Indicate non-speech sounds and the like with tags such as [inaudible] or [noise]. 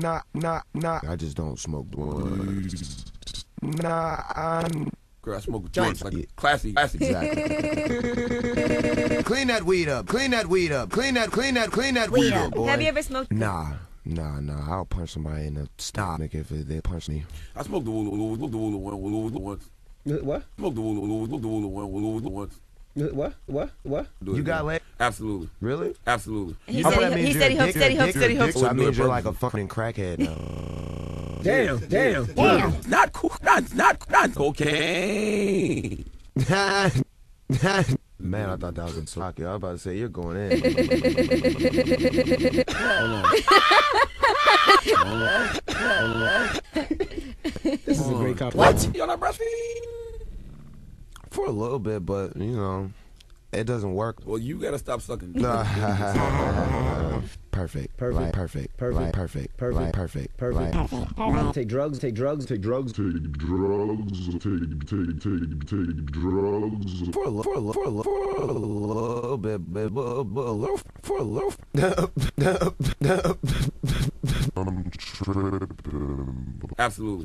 Nah, nah, nah. I just don't smoke blunts. Nah, I'm. Girl, I smoke joints like classy, classy. Exactly. clean that weed up. Clean that weed up. Clean that, clean that, clean that weed, up, boy. Have you ever smoked? Nah, nah, nah. I'll punch somebody in the stomach if they punch me. I smoked the woo woo, smoked the woo one, woo woo once. What? Smoked the woo woo, smoked the woo one, woo woo once. What? What? What? Do You got again. leg? Absolutely, Really? absolutely. He said that he, means he you're said a he hopes. dick- Said he you're a hopes. dick- Said he hopes. dick, So that Do it means you're like a fucking crackhead now. [laughs] Damn, damn, damn. Not cool, not not not cocaine. [laughs] Man, I thought that was a slocky. I was about to say, you're going in. This is a great compliment. What? Y'all not breastfeeding? For a little bit, but, you know, it doesn't work. Well, you gotta stop sucking. [laughs] perfect. Perfect. Like, perfect. Perfect. Like, perfect. Perfect. Like, perfect. Perfect. Like, Take drugs. Take drugs. Take drugs. Take drugs, take, take, take, take drugs. for a, for a, for a, for a little bit, bit, bu- bu- a little, for a little. I'm tripping. Absolutely.